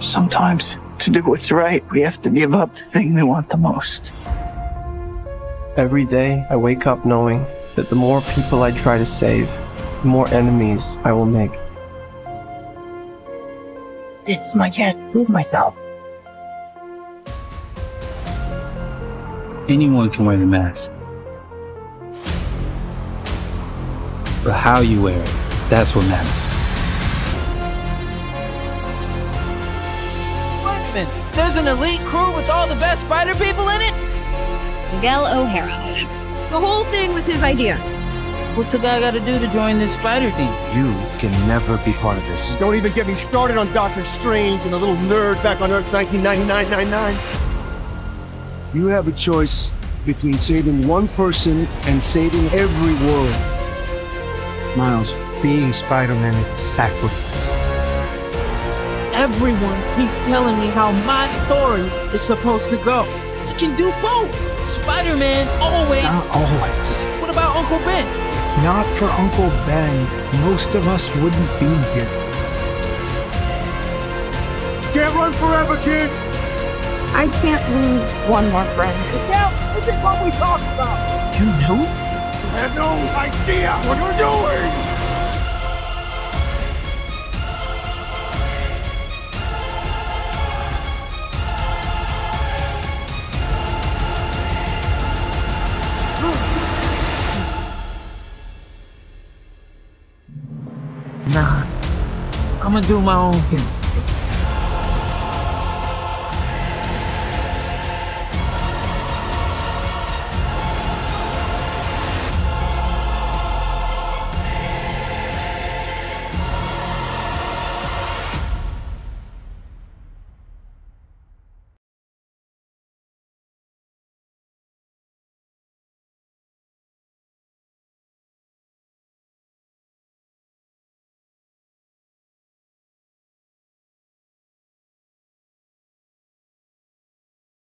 Sometimes, to do what's right, we have to give up the thing we want the most. Every day, I wake up knowing that the more people I try to save, the more enemies I will make. This is my chance to prove myself. Anyone can wear the mask. But how you wear it, that's what matters. Wait. There's an elite crew with all the best spider people in it? Miguel O'Hara. The whole thing was his idea. What's a guy gotta do to join this spider team? You can never be part of this. Don't even get me started on Doctor Strange and the little nerd back on Earth 1999 You have a choice between saving one person and saving every world. Miles, being Spider-Man is a sacrifice. Everyone keeps telling me how my story is supposed to go. I can do both. Spider-Man always. Not always. What about Uncle Ben? If not for Uncle Ben, most of us wouldn't be here. Can't run forever, kid! I can't lose one more friend. Now, this is what we talked about! You know? I have no idea what you're doing! Nah. I'm gonna do my own thing.